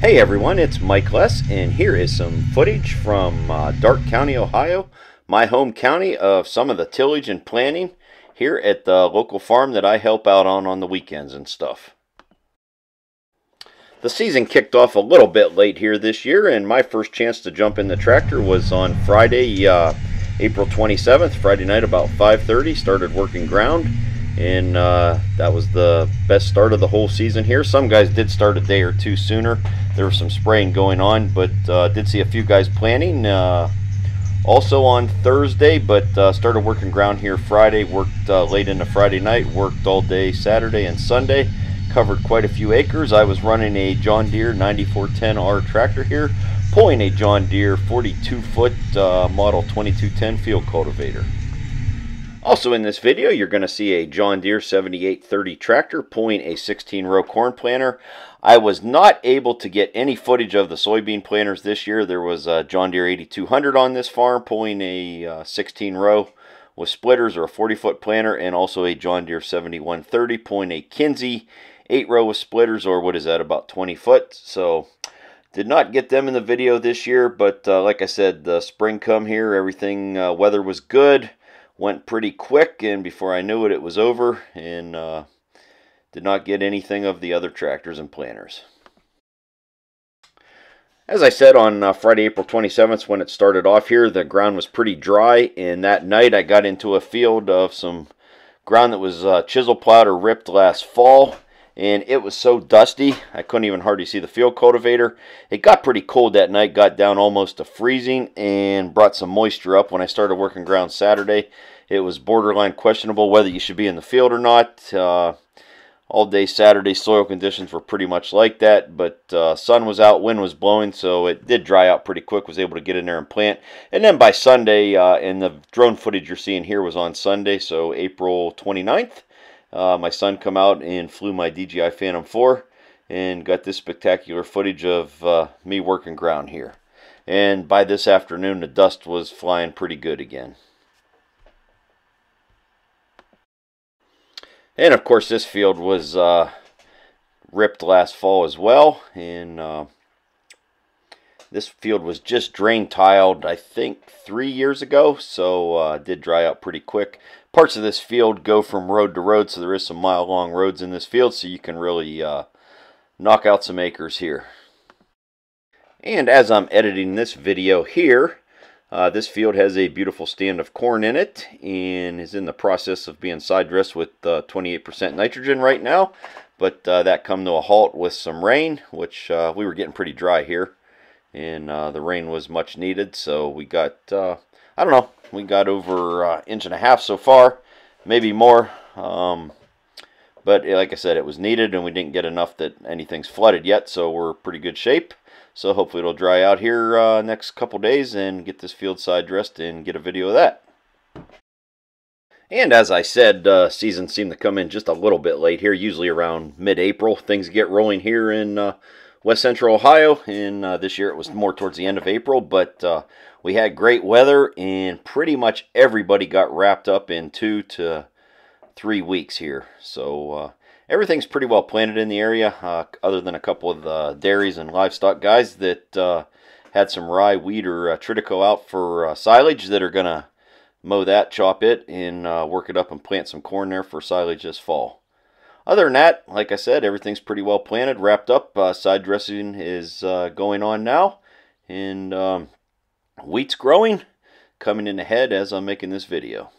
Hey everyone, it's Mike Less, and here is some footage from uh, Darke County, Ohio, my home county of some of the tillage and planting here at the local farm that I help out on on the weekends and stuff. The season kicked off a little bit late here this year, and my first chance to jump in the tractor was on Friday, uh, April 27th, Friday night about 5.30, started working ground and uh, that was the best start of the whole season here. Some guys did start a day or two sooner. There was some spraying going on, but uh, did see a few guys planting. Uh, also on Thursday, but uh, started working ground here Friday. Worked uh, late into Friday night. Worked all day Saturday and Sunday. Covered quite a few acres. I was running a John Deere 9410R tractor here, pulling a John Deere 42 foot uh, model 2210 field cultivator. Also in this video, you're going to see a John Deere 7830 tractor pulling a 16-row corn planter. I was not able to get any footage of the soybean planters this year. There was a John Deere 8200 on this farm pulling a 16-row uh, with splitters or a 40-foot planter, and also a John Deere 7130 pulling a Kinze 8-row with splitters, or what is that, about 20 foot. So did not get them in the video this year, but uh, like I said, the spring come here, everything, uh, weather was good went pretty quick, and before I knew it, it was over, and uh, did not get anything of the other tractors and planters. As I said on uh, Friday, April 27th, when it started off here, the ground was pretty dry, and that night I got into a field of some ground that was uh, chisel plowed or ripped last fall, and it was so dusty I couldn't even hardly see the field cultivator. It got pretty cold that night, got down almost to freezing and brought some moisture up when I started working ground Saturday. It was borderline questionable whether you should be in the field or not. Uh, all day Saturday soil conditions were pretty much like that, but uh, sun was out, wind was blowing, so it did dry out pretty quick. Was able to get in there and plant, and then by Sunday, uh, and the drone footage you're seeing here was on Sunday, so April 29th. Uh, my son come out and flew my DJI Phantom 4 and got this spectacular footage of uh, me working ground here. And by this afternoon, the dust was flying pretty good again. And of course, this field was uh, ripped last fall as well. And uh, this field was just drain tiled, I think, three years ago. So uh, did dry out pretty quick parts of this field go from road to road, so there is some mile-long roads in this field, so you can really uh, knock out some acres here. And as I'm editing this video here, uh, this field has a beautiful stand of corn in it and is in the process of being side dressed with 28% uh, nitrogen right now. But uh, that come to a halt with some rain, which uh, we were getting pretty dry here. And uh, the rain was much needed, so we got, I don't know, we got over uh, inch and a half so far, maybe more. Um, but like I said, it was needed, and we didn't get enough that anything's flooded yet, so we're pretty good shape. So hopefully it'll dry out here uh, next couple days and get this field side dressed and get a video of that. And as I said, uh, seemed to come in just a little bit late here, usually around mid-April. Things get rolling here in uh, west central Ohio, and uh, this year it was more towards the end of April, but uh, we had great weather, and pretty much everybody got wrapped up in two to three weeks here. So uh, everything's pretty well planted in the area, uh, other than a couple of the dairies and livestock guys that uh, had some rye, wheat, or uh, triticale out for silage that are going to mow that, chop it, and work it up and plant some corn there for silage this fall. Other than that, like I said, everything's pretty well planted, wrapped up. Uh, side dressing is uh, going on now. And um, wheat's growing, coming in ahead as I'm making this video.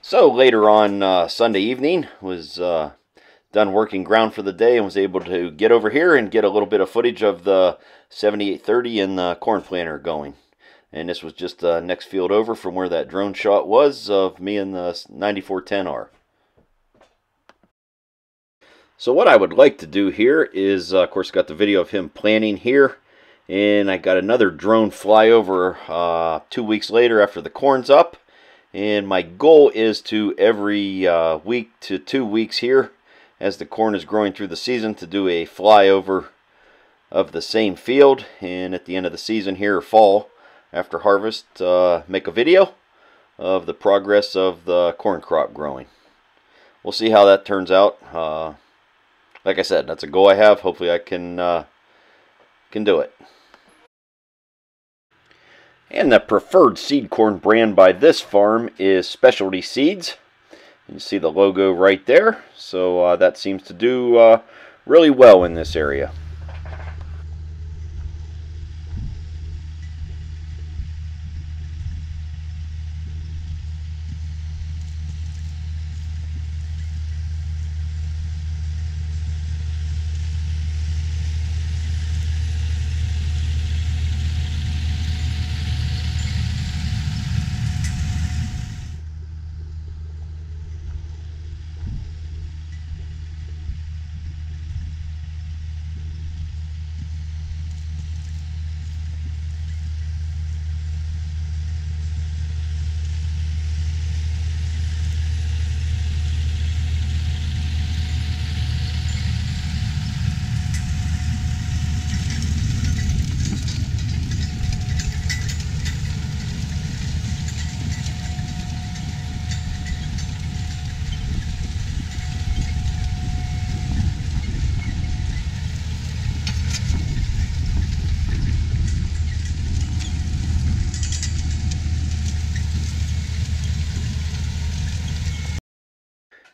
So later on uh, Sunday evening, was uh, done working ground for the day and was able to get over here and get a little bit of footage of the 7830 and the corn planter going. And this was just the next field over from where that drone shot was of me and the 9410R. So what I would like to do here is, uh, of course, got the video of him planting here. And I got another drone flyover uh, two weeks later after the corn's up. And my goal is to every uh, week to two weeks here, as the corn is growing through the season, to do a flyover of the same field. And at the end of the season here, fall, after harvest uh, make a video of the progress of the corn crop growing. We'll see how that turns out. Uh, like I said, that's a goal I have. Hopefully, I can uh, can do it. And the preferred seed corn brand by this farm is Specialty Seeds. You see the logo right there. So uh, that seems to do uh, really well in this area.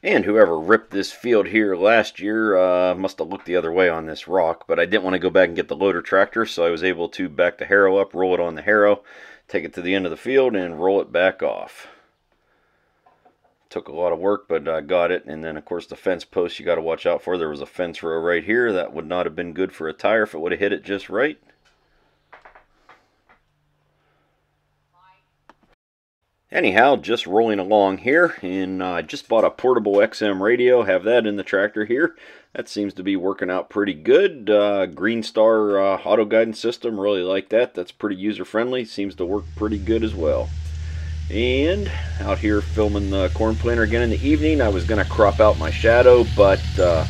And whoever ripped this field here last year uh, must have looked the other way on this rock, but I didn't want to go back and get the loader tractor, so I was able to back the harrow up, roll it on the harrow, take it to the end of the field, and roll it back off. Took a lot of work, but I got it. And then, of course, the fence post you got to watch out for. There was a fence row right here. That would not have been good for a tire if it would have hit it just right. Anyhow, just rolling along here, and I uh, just bought a portable XM radio, have that in the tractor here. That seems to be working out pretty good. Uh, GreenStar uh, auto guidance system, really like that. That's pretty user-friendly, seems to work pretty good as well. And out here filming the corn planter again in the evening. I was going to crop out my shadow, but uh,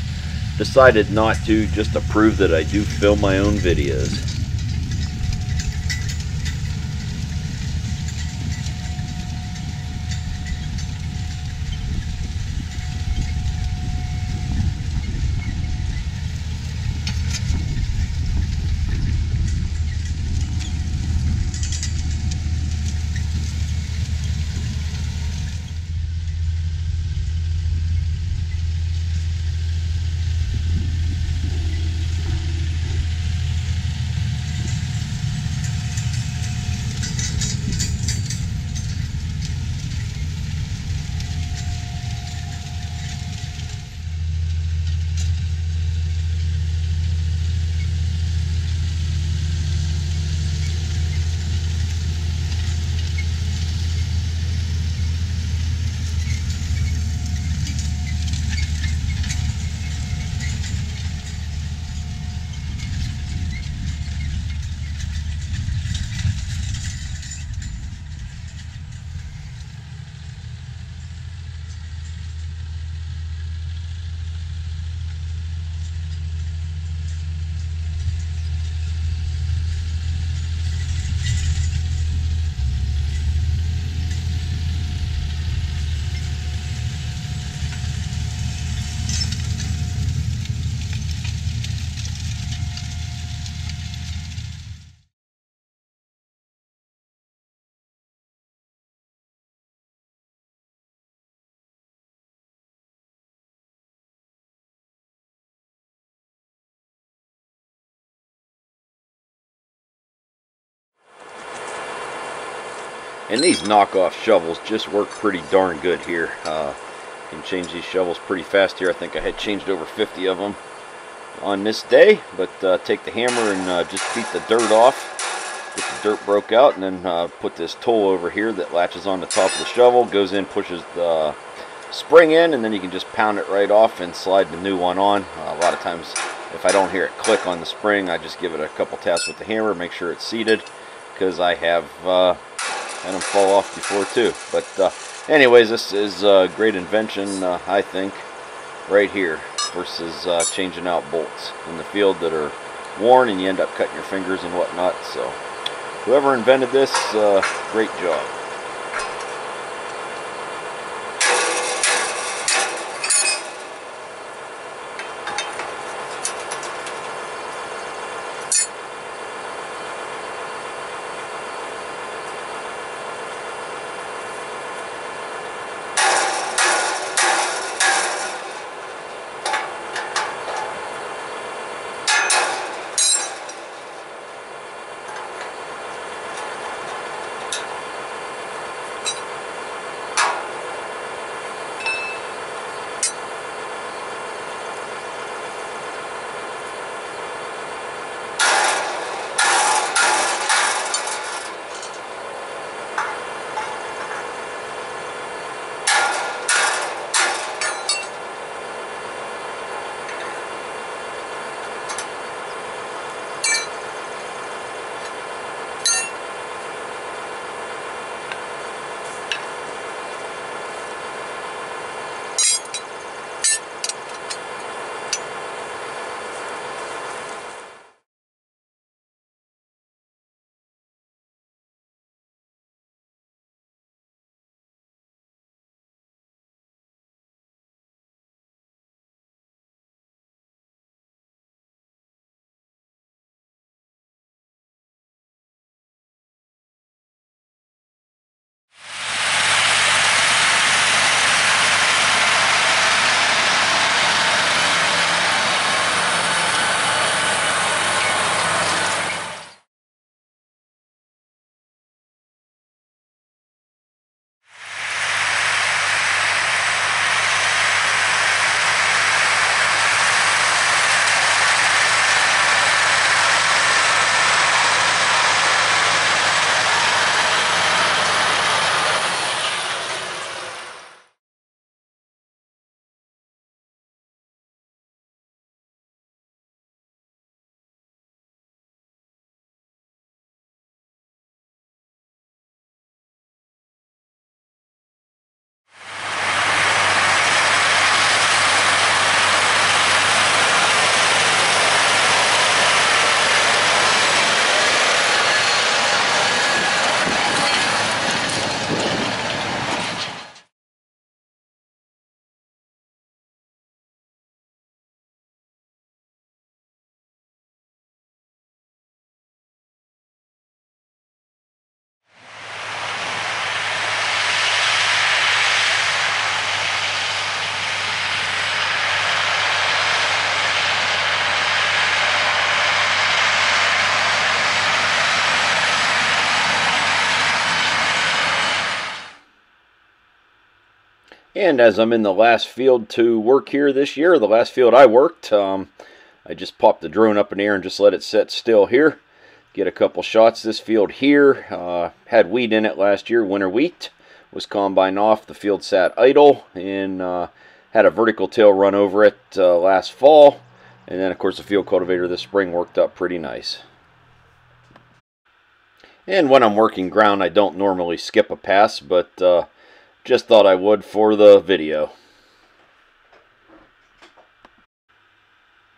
decided not to just to prove that I do film my own videos. And these knockoff shovels just work pretty darn good here. Uh, can change these shovels pretty fast here. I think I had changed over 50 of them on this day. But uh, take the hammer and uh, just beat the dirt off. Get the dirt broke out and then uh, put this tool over here that latches on the top of the shovel. Goes in, pushes the spring in, and then you can just pound it right off and slide the new one on. Uh, a lot of times if I don't hear it click on the spring, I just give it a couple taps with the hammer, make sure it's seated because I have uh, had them fall off before too. But uh, anyways, this is a great invention, uh, I think, right here versus uh, changing out bolts in the field that are worn and you end up cutting your fingers and whatnot. So whoever invented this, uh, great job. And as I'm in the last field to work here this year, the last field I worked, um, I just popped the drone up in the air and just let it set still here. Get a couple shots. This field here uh, had wheat in it last year, winter wheat. Was combined off. The field sat idle and uh, had a vertical till run over it uh, last fall. And then, of course, the field cultivator this spring worked up pretty nice. And when I'm working ground, I don't normally skip a pass, but uh, just thought I would for the video.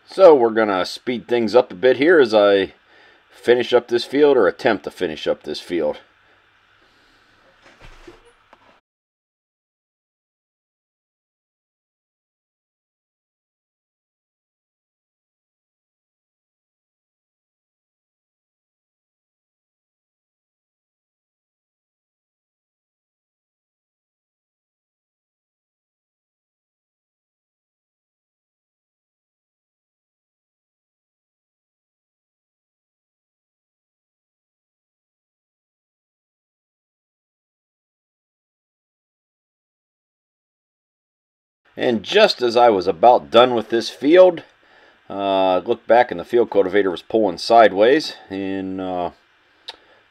So we're going to speed things up a bit here as I finish up this field or attempt to finish up this field. And just as I was about done with this field, uh, I looked back and the field cultivator was pulling sideways. And uh,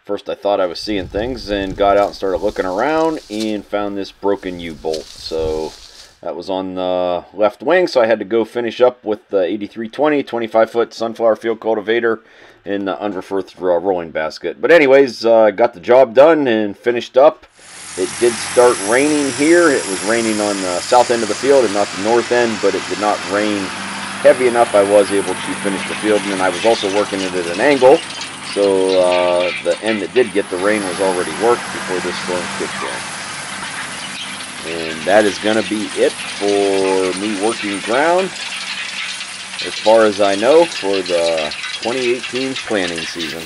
first I thought I was seeing things and got out and started looking around and found this broken U-bolt. So that was on the left wing, so I had to go finish up with the 8320 25-foot sunflower field cultivator in the Unverferth uh, rolling basket. But anyways, uh, got the job done and finished up. It did start raining here. It was raining on the south end of the field and not the north end, but it did not rain heavy enough I was able to finish the field. And then I was also working it at an angle, so uh, the end that did get the rain was already worked before this storm kicked in. And that is going to be it for me working ground, as far as I know, for the 2018 planting season.